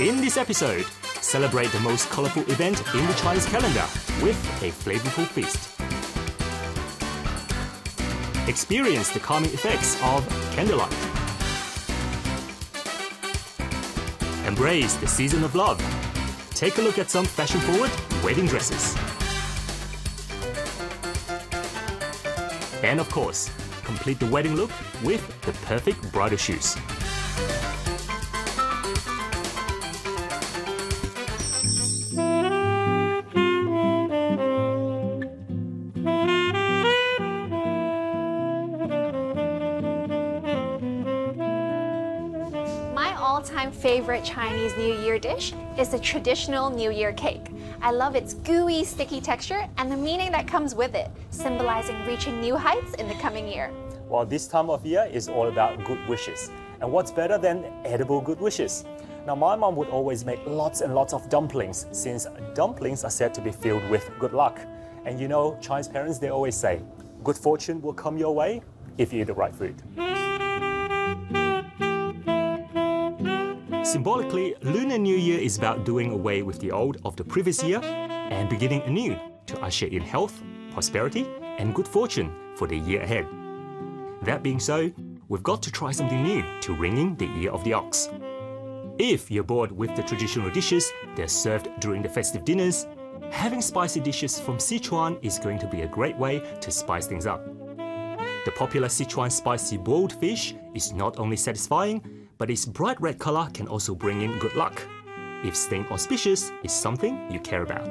In this episode, celebrate the most colorful event in the Chinese calendar with a flavorful feast. Experience the calming effects of candlelight. Embrace the season of love. Take a look at some fashion forward wedding dresses. And of course, complete the wedding look with the perfect bridal shoes. Favorite Chinese New Year dish is the traditional New Year cake. I love its gooey, sticky texture and the meaning that comes with it, symbolizing reaching new heights in the coming year. Well, this time of year is all about good wishes. And what's better than edible good wishes? Now, my mom would always make lots and lots of dumplings, since dumplings are said to be filled with good luck. And you know, Chinese parents, they always say, good fortune will come your way if you eat the right food. Symbolically, Lunar New Year is about doing away with the old of the previous year and beginning anew to usher in health, prosperity, and good fortune for the year ahead. That being so, we've got to try something new to ring in the ear of the ox. If you're bored with the traditional dishes that are served during the festive dinners, having spicy dishes from Sichuan is going to be a great way to spice things up. The popular Sichuan spicy boiled fish is not only satisfying, but its bright red color can also bring in good luck, if staying auspicious is something you care about.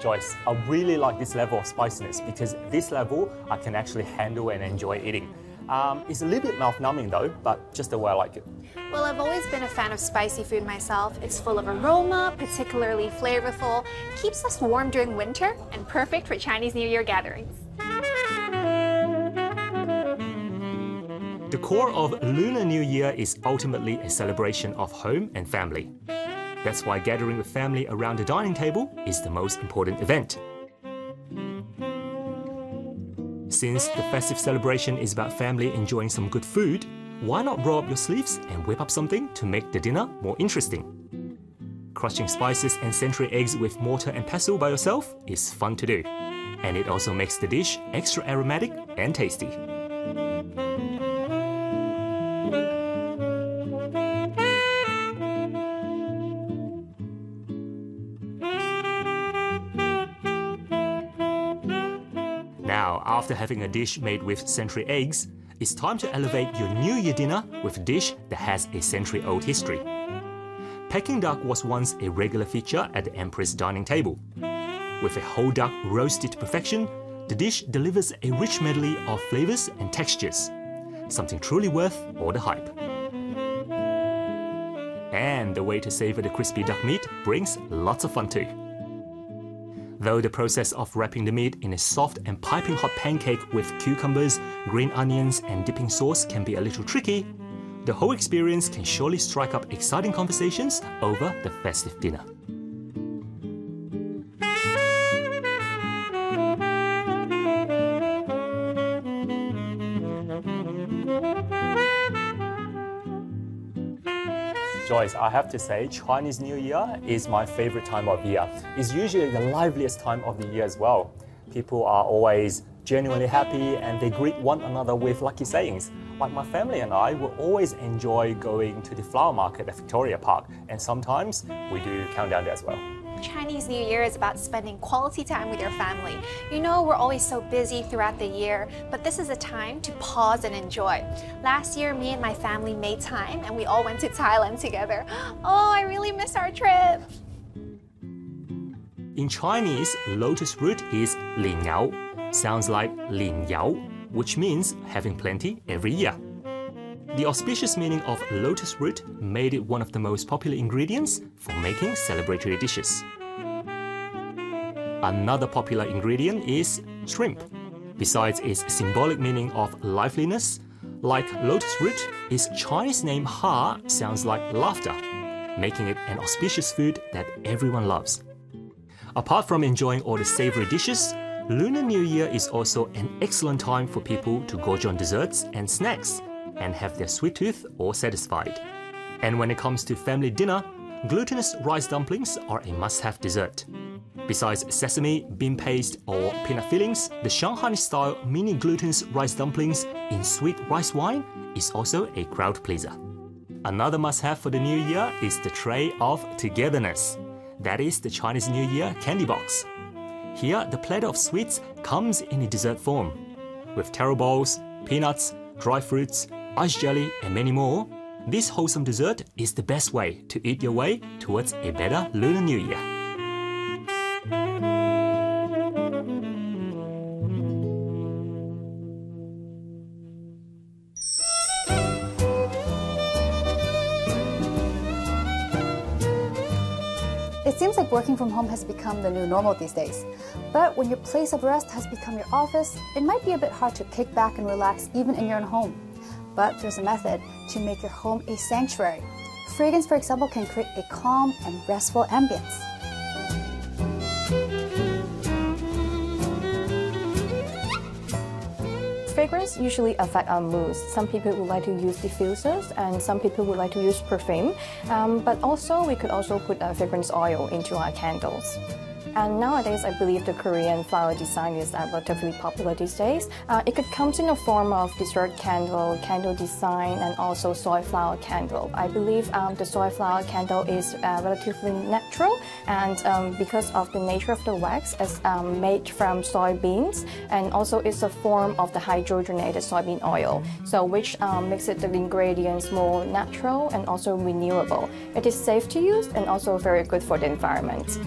Joyce, I really like this level of spiciness because this level I can actually handle and enjoy eating. Um, it's a little bit mouth numbing though, but just the way I like it. Well, I've always been a fan of spicy food myself. It's full of aroma, particularly flavorful, keeps us warm during winter, and perfect for Chinese New Year gatherings. The core of Lunar New Year is ultimately a celebration of home and family. That's why gathering with family around the dining table is the most important event. Since the festive celebration is about family enjoying some good food, why not roll up your sleeves and whip up something to make the dinner more interesting? Crushing spices and century eggs with mortar and pestle by yourself is fun to do, and it also makes the dish extra aromatic and tasty. After having a dish made with century eggs, it's time to elevate your New Year dinner with a dish that has a century old history. Peking duck was once a regular feature at the Empress dining table. With a whole duck roasted to perfection, the dish delivers a rich medley of flavors and textures, something truly worth all the hype. And the way to savor the crispy duck meat brings lots of fun too. Though the process of wrapping the meat in a soft and piping hot pancake with cucumbers, green onions, and dipping sauce can be a little tricky, the whole experience can surely strike up exciting conversations over the festive dinner. I have to say, Chinese New Year is my favorite time of year. It's usually the liveliest time of the year as well. People are always genuinely happy and they greet one another with lucky sayings. Like my family and I will always enjoy going to the flower market at Victoria Park, and sometimes we do countdown there as well. Chinese New Year is about spending quality time with your family. You know, we're always so busy throughout the year, but this is a time to pause and enjoy. Last year, me and my family made time and we all went to Thailand together. Oh, I really miss our trip. In Chinese, lotus root is lin yao, sounds like lin yao, which means having plenty every year. The auspicious meaning of lotus root made it one of the most popular ingredients for making celebratory dishes. Another popular ingredient is shrimp. Besides its symbolic meaning of liveliness, like lotus root, its Chinese name Ha sounds like laughter, making it an auspicious food that everyone loves. Apart from enjoying all the savory dishes, Lunar New Year is also an excellent time for people to gorge on desserts and snacks and have their sweet tooth all satisfied. And when it comes to family dinner, glutinous rice dumplings are a must-have dessert. Besides sesame, bean paste, or peanut fillings, the Shanghai style mini glutinous rice dumplings in sweet rice wine is also a crowd pleaser. Another must have for the new year is the tray of togetherness. That is the Chinese New Year candy box. Here, the platter of sweets comes in a dessert form, with taro balls, peanuts, dry fruits, ice jelly, and many more. This wholesome dessert is the best way to eat your way towards a better Lunar New Year. It seems like working from home has become the new normal these days. But when your place of rest has become your office, it might be a bit hard to kick back and relax even in your own home. But there's a method to make your home a sanctuary. Fragrance, for example, can create a calm and restful ambience. Fragrance usually affect our moods. Some people would like to use diffusers and some people would like to use perfume. Um, but also we could also put fragrance oil into our candles. And nowadays, I believe the Korean flower design is relatively popular these days. Uh, it could come in the form of dessert candle, candle design, and also soy flower candle. I believe um, the soy flower candle is uh, relatively natural, and um, because of the nature of the wax, it's um, made from soybeans, and also it's a form of the hydrogenated soybean oil, so which um, makes it the ingredients more natural and also renewable. It is safe to use and also very good for the environment.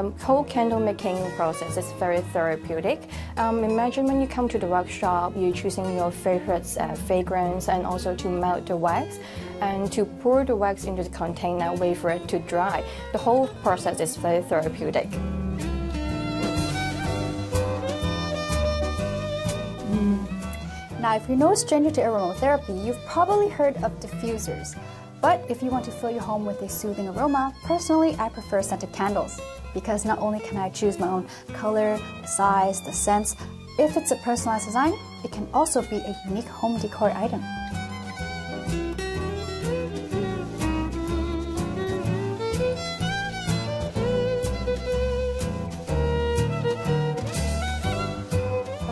The whole candle making process is very therapeutic. Um, imagine when you come to the workshop, you're choosing your favorite uh, fragrance and also to melt the wax and to pour the wax into the container, wait for it to dry. The whole process is very therapeutic. Now, if you're no stranger to aromatherapy, you've probably heard of diffusers. But if you want to fill your home with a soothing aroma, personally, I prefer scented candles because not only can I choose my own color, the size, the scents, if it's a personalized design, it can also be a unique home decor item.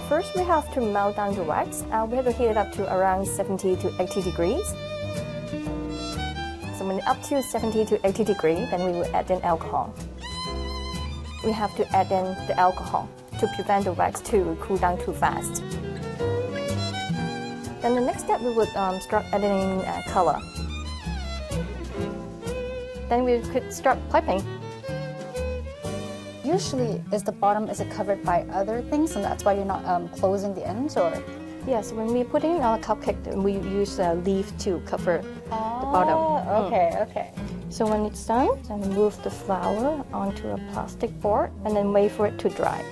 First, we have to melt down the wax. Uh, we have to heat it up to around 70 to 80 degrees. Up to 70 to 80 degrees, then we will add in alcohol we have to add in the alcohol to prevent the wax to cool down too fast. Then the next step we would um, start adding uh, color. Then we could start piping. Usually, is the bottom is it covered by other things, and that's why you're not um, closing the ends, or? Yes, when we put in our cupcake, we use a leaf to cover the bottom. Oh, okay, mm. okay. So when it's done, then move the flower onto a plastic board and then wait for it to dry.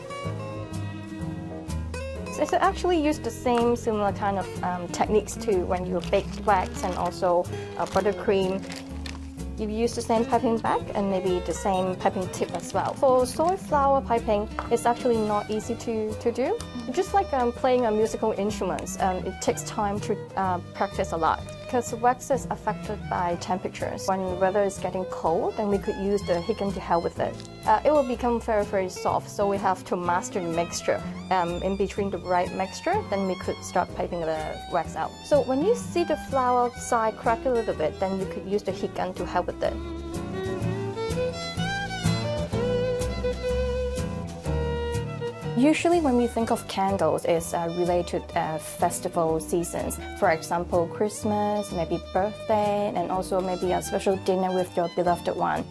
So it's actually use the same similar kind of um, techniques to when you bake wax and also uh, buttercream. You use the same piping bag and maybe the same piping tip as well. For soy flower piping, it's actually not easy to, to do. Just like um, playing a musical instrument, um, it takes time to uh, practice a lot because wax is affected by temperatures. When the weather is getting cold, then we could use the heat gun to help with it. Uh, it will become very, very soft, so we have to master the mixture. Um, in between the right mixture, then we could start piping the wax out. So when you see the flower side crack a little bit, then you could use the heat gun to help with it. Usually when we think of candles, it's uh, related to uh, festival seasons. For example, Christmas, maybe birthday, and also maybe a special dinner with your beloved one.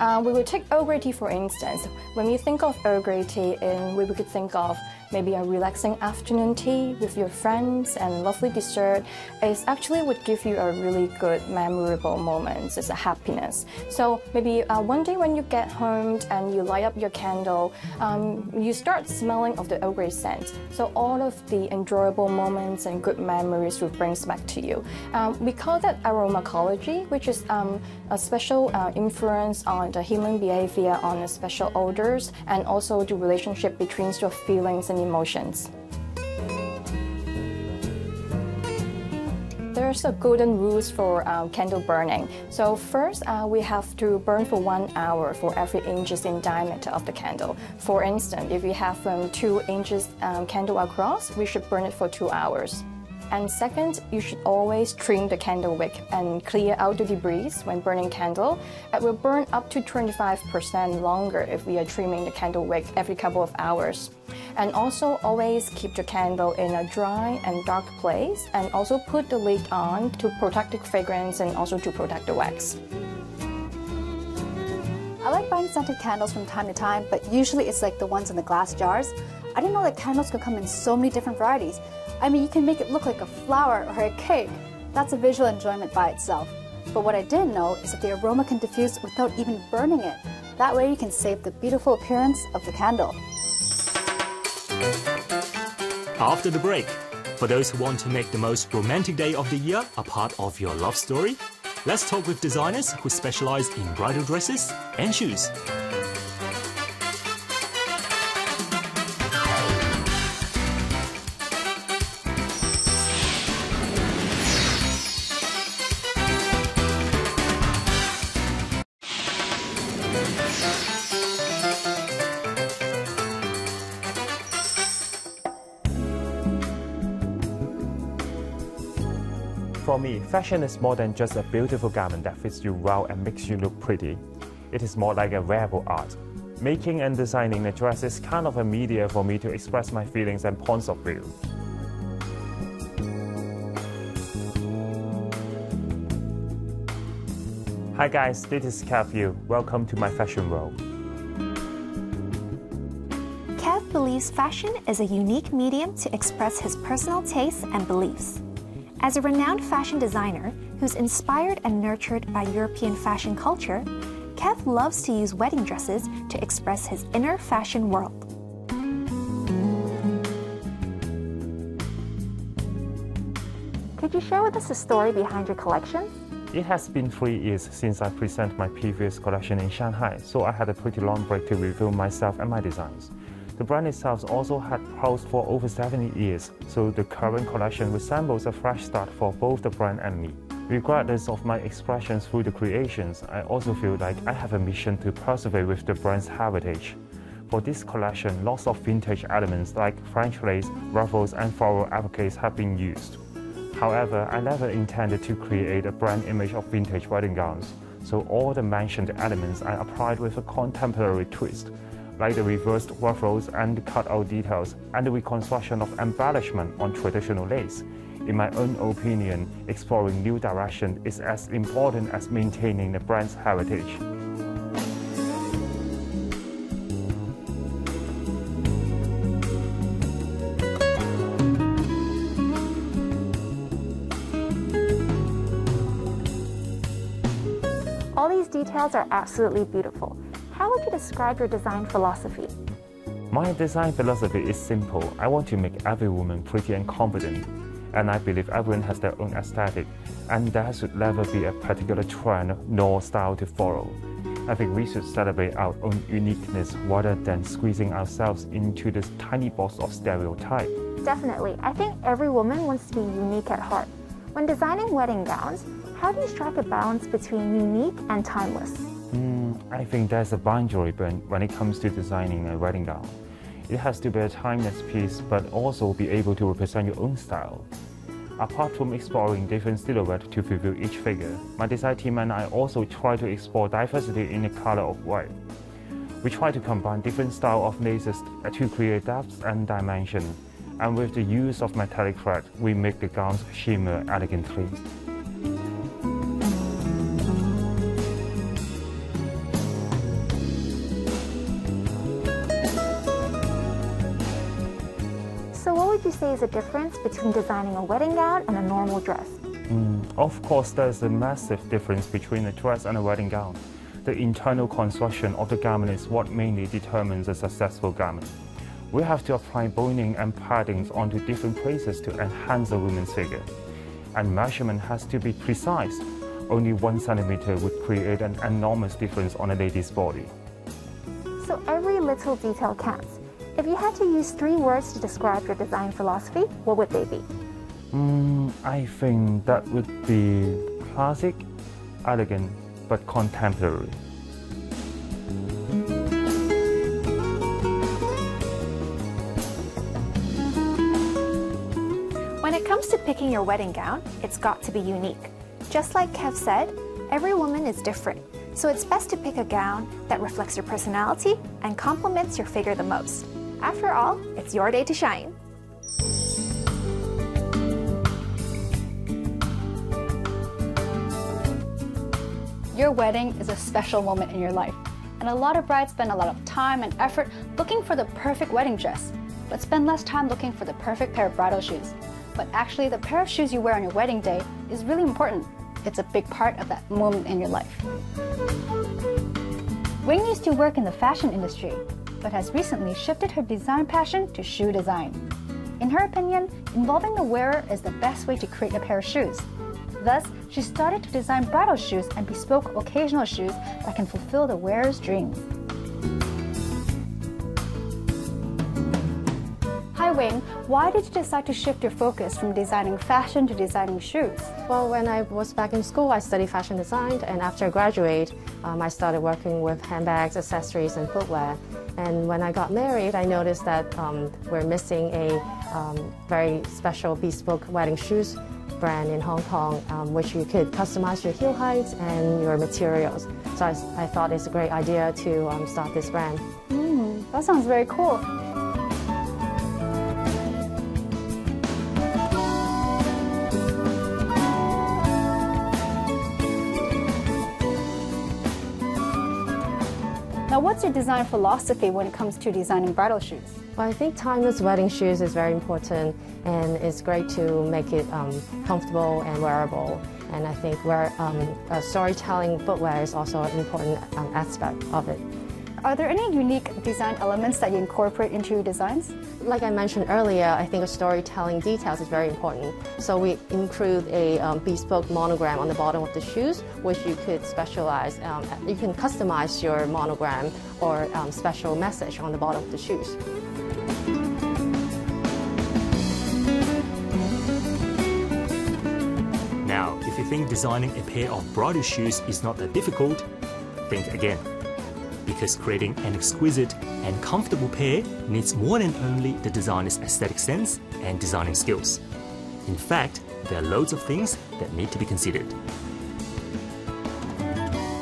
Uh, we will take Earl Grey tea for instance. When we think of Earl Grey tea, in, we could think of maybe a relaxing afternoon tea with your friends and lovely dessert, it actually would give you a really good memorable moment. It's a happiness. So maybe uh, one day when you get home and you light up your candle, um, you start smelling of the Earl Grey scent. So all of the enjoyable moments and good memories will bring back to you. Um, we call that aromatology, which is um, a special uh, influence on the human behavior, on the special odors, and also the relationship between your feelings and emotions. There's a golden rules for um, candle burning. So first, uh, we have to burn for one hour for every inches in diameter of the candle. For instance, if we have um, two inches um, candle across, we should burn it for two hours. And second, you should always trim the candle wick and clear out the debris when burning candle. It will burn up to 25% longer if we are trimming the candle wick every couple of hours. And also always keep the candle in a dry and dark place and also put the lid on to protect the fragrance and also to protect the wax. I like buying scented candles from time to time, but usually it's like the ones in the glass jars. I didn't know that candles could come in so many different varieties. I mean, you can make it look like a flower or a cake. That's a visual enjoyment by itself. But what I didn't know is that the aroma can diffuse without even burning it. That way you can save the beautiful appearance of the candle. After the break, for those who want to make the most romantic day of the year a part of your love story, let's talk with designers who specialize in bridal dresses and shoes. For me, fashion is more than just a beautiful garment that fits you well and makes you look pretty. It is more like a wearable art. Making and designing a dress is kind of a media for me to express my feelings and points of view. Hi guys, this is Kev Yu. Welcome to my fashion world. Kev believes fashion is a unique medium to express his personal tastes and beliefs. As a renowned fashion designer who's inspired and nurtured by European fashion culture, Kev loves to use wedding dresses to express his inner fashion world. Could you share with us the story behind your collection? It has been three years since I presented my previous collection in Shanghai, so I had a pretty long break to review myself and my designs. The brand itself also had pulsed for over 70 years, so the current collection resembles a fresh start for both the brand and me. Regardless of my expressions through the creations, I also feel like I have a mission to persevere with the brand's heritage. For this collection, lots of vintage elements like French lace, ruffles, and floral appliques have been used. However, I never intended to create a brand image of vintage wedding gowns, so all the mentioned elements I applied with a contemporary twist, like the reversed ruffles and cutout details and the reconstruction of embellishment on traditional lace. In my own opinion, exploring new direction is as important as maintaining the brand's heritage. Are absolutely beautiful. How would you describe your design philosophy? My design philosophy is simple. I want to make every woman pretty and confident. And I believe everyone has their own aesthetic, and there should never be a particular trend nor style to follow. I think we should celebrate our own uniqueness rather than squeezing ourselves into this tiny box of stereotype. Definitely. I think every woman wants to be unique at heart. When designing wedding gowns, how do you strike a balance between unique and timeless? Mm, I think there's a boundary when it comes to designing a wedding gown. It has to be a timeless piece, but also be able to represent your own style. Apart from exploring different silhouettes to fulfill each figure, my design team and I also try to explore diversity in the color of white. We try to combine different styles of laces to create depth and dimension, and with the use of metallic thread, we make the gowns shimmer elegantly. Is the difference between designing a wedding gown and a normal dress? Mm, of course, there's a massive difference between a dress and a wedding gown. The internal construction of the garment is what mainly determines a successful garment. We have to apply boning and paddings onto different places to enhance a woman's figure. And measurement has to be precise. Only one centimeter would create an enormous difference on a lady's body. So every little detail counts. If you had to use three words to describe your design philosophy, what would they be? Mm, I think that would be classic, elegant, but contemporary. When it comes to picking your wedding gown, it's got to be unique. Just like Kev said, every woman is different, so it's best to pick a gown that reflects your personality and complements your figure the most. After all, it's your day to shine. Your wedding is a special moment in your life, and a lot of brides spend a lot of time and effort looking for the perfect wedding dress, but spend less time looking for the perfect pair of bridal shoes. But actually, the pair of shoes you wear on your wedding day is really important. It's a big part of that moment in your life. Wing used to work in the fashion industry, but has recently shifted her design passion to shoe design. In her opinion, involving the wearer is the best way to create a pair of shoes. Thus, she started to design bridal shoes and bespoke occasional shoes that can fulfill the wearer's dreams. Why did you decide to shift your focus from designing fashion to designing shoes? Well, when I was back in school, I studied fashion design, and after I graduated, um, I started working with handbags, accessories, and footwear. And when I got married, I noticed that um, we're missing a um, very special bespoke wedding shoes brand in Hong Kong, um, which you could customize your heel heights and your materials. So I, I thought it's a great idea to um, start this brand. Mm, that sounds very cool. Now, what's your design philosophy when it comes to designing bridal shoes? Well, I think timeless wedding shoes is very important, and it's great to make it um, comfortable and wearable. And I think where um, uh, storytelling footwear is also an important um, aspect of it. Are there any unique design elements that you incorporate into your designs? Like I mentioned earlier, I think a storytelling details is very important. So we include a um, bespoke monogram on the bottom of the shoes, which you could specialize. Um, you can customize your monogram or um, special message on the bottom of the shoes. Now, if you think designing a pair of bridal shoes is not that difficult, think again. Because creating an exquisite and comfortable pair needs more than only the designer's aesthetic sense and designing skills. In fact, there are loads of things that need to be considered.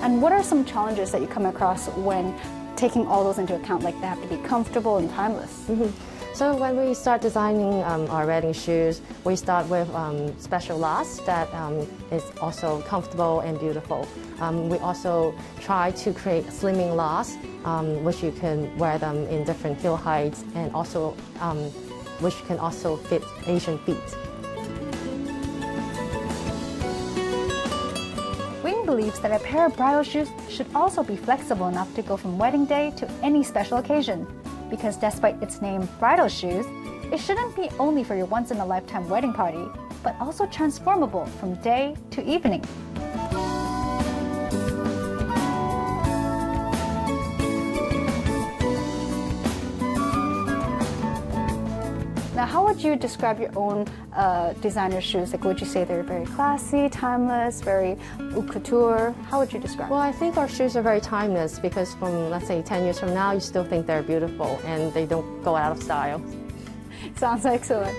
And what are some challenges that you come across when taking all those into account, like they have to be comfortable and timeless? Mm-hmm. So when we start designing um, our wedding shoes, we start with um, special last that um, is also comfortable and beautiful. Um, we also try to create slimming last, um, which you can wear them in different heel heights and also um, which can also fit Asian feet. Wing believes that a pair of bridal shoes should also be flexible enough to go from wedding day to any special occasion because despite its name, bridal shoes, it shouldn't be only for your once in a lifetime wedding party, but also transformable from day to evening. Would you describe your own uh, designer shoes? Like, would you say they're very classy, timeless, very haute couture? How would you describe? Well, I think our shoes are very timeless because from let's say 10 years from now, you still think they're beautiful and they don't go out of style. Sounds excellent.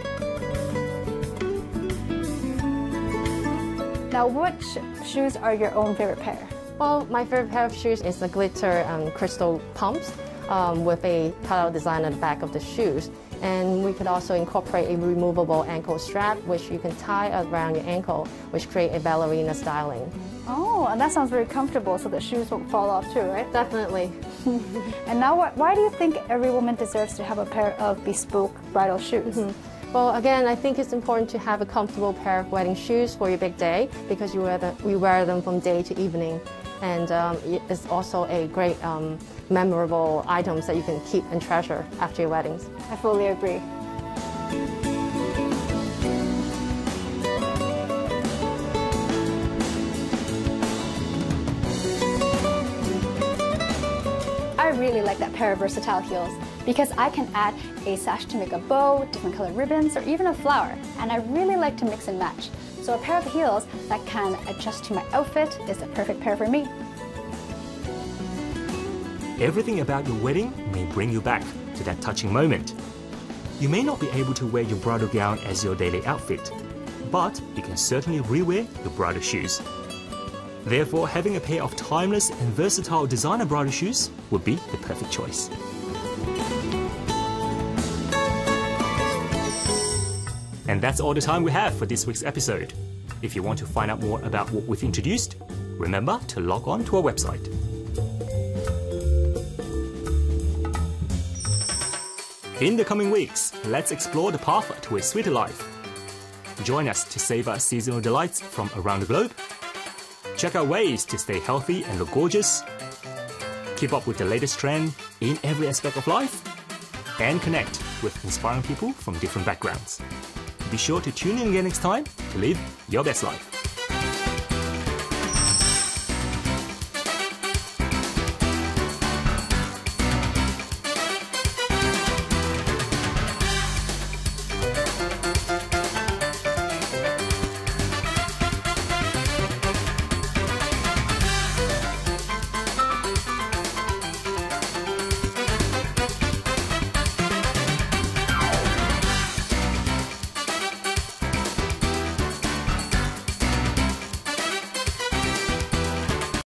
Now, which shoes are your own favorite pair? Well, my favorite pair of shoes is the glitter um, crystal pumps um, with a cutout design on the back of the shoes. And we could also incorporate a removable ankle strap, which you can tie around your ankle, which create a ballerina styling. Oh, and that sounds very comfortable, so the shoes won't fall off too, right? Definitely. and now, why do you think every woman deserves to have a pair of bespoke bridal shoes? Mm -hmm. Well, again, I think it's important to have a comfortable pair of wedding shoes for your big day because you wear, the, you wear them from day to evening. And um, it's also a great um, memorable items that you can keep and treasure after your weddings. I fully agree. I really like that pair of versatile heels because I can add a sash to make a bow, different colored ribbons, or even a flower. And I really like to mix and match. So a pair of heels that can adjust to my outfit is the perfect pair for me. Everything about your wedding may bring you back to that touching moment. You may not be able to wear your bridal gown as your daily outfit, but you can certainly rewear your bridal shoes. Therefore, having a pair of timeless and versatile designer bridal shoes would be the perfect choice. And that's all the time we have for this week's episode. If you want to find out more about what we've introduced, remember to log on to our website. In the coming weeks, let's explore the path to a sweeter life. Join us to savor seasonal delights from around the globe. Check out ways to stay healthy and look gorgeous. Keep up with the latest trend in every aspect of life. And connect with inspiring people from different backgrounds. Be sure to tune in again next time to live your best life.